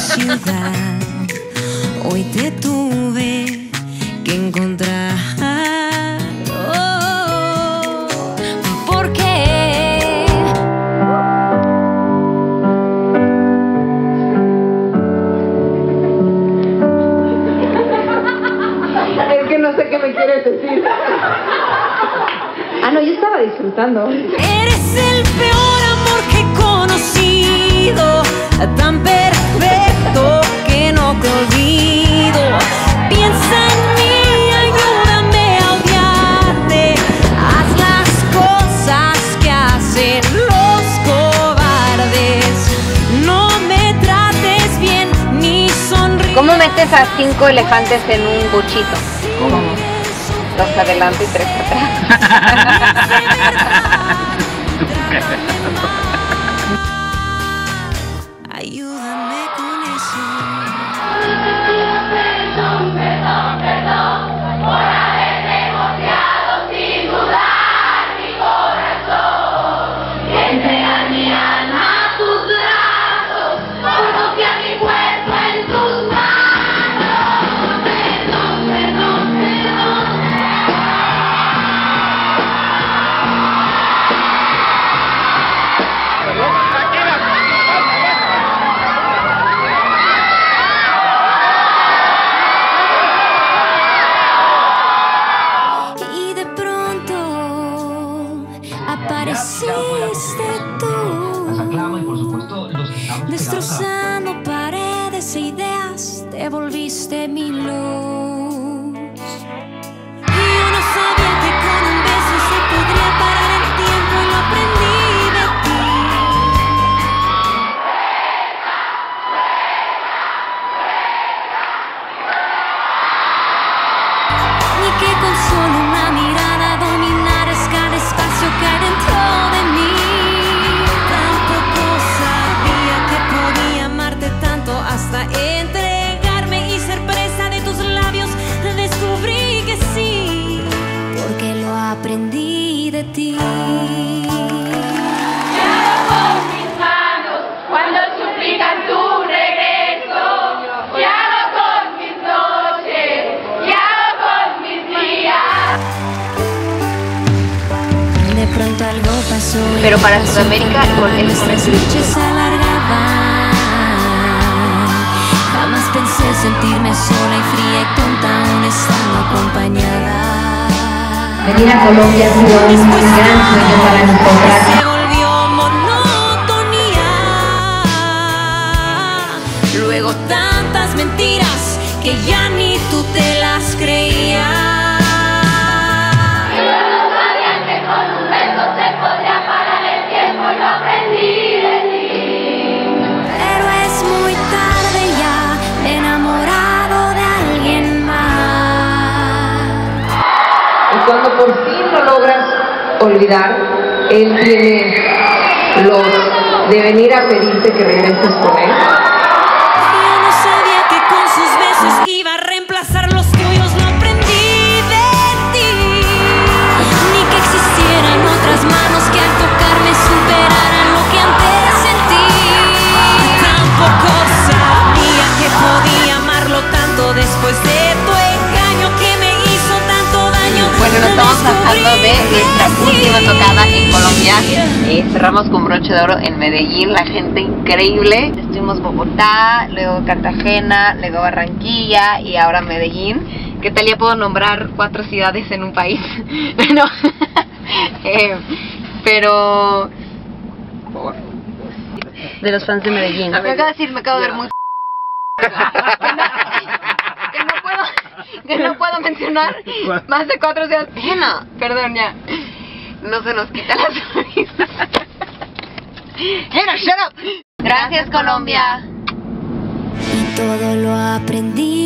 ciudad. Hoy te tuve que encontrar. Oh, ¿Por qué? Es que no sé qué me quieres decir. Ah, no, yo estaba disfrutando. Eres el peor amor que he conocido, tan perfecto que no te olvido. Piensa en mí, ayúdame a odiarte. Haz las cosas que hacen los cobardes. No me trates bien ni sonríes. ¿Cómo metes a cinco elefantes en un buchito? Dos adelante y tres atrás. Ayúdame pegados a- destrozando paredes e ideas, te volviste mi luz. Pronto algo pasó. Pero para Sudamérica, que ¿por qué nuestras no? noches se alargaban. Jamás pensé sentirme sola y fría y tonta aún estando acompañada. Venir a Colombia ha sido un gran sueño para nosotras. Él tiene los de venir a pedirte que regreses con él. Cerramos con broche de oro en Medellín, la gente increíble. Estuvimos Bogotá, luego Cartagena, luego Barranquilla y ahora Medellín. ¿Qué tal ya puedo nombrar cuatro ciudades en un país? no. Eh, pero de los fans de Medellín. me acabo de decir, me acabo de ver muy que no puedo que no puedo mencionar más de cuatro ciudades. Jena, perdón ya. No se nos quita la sonrisa. Shut up. Gracias Colombia. Y todo lo aprendí.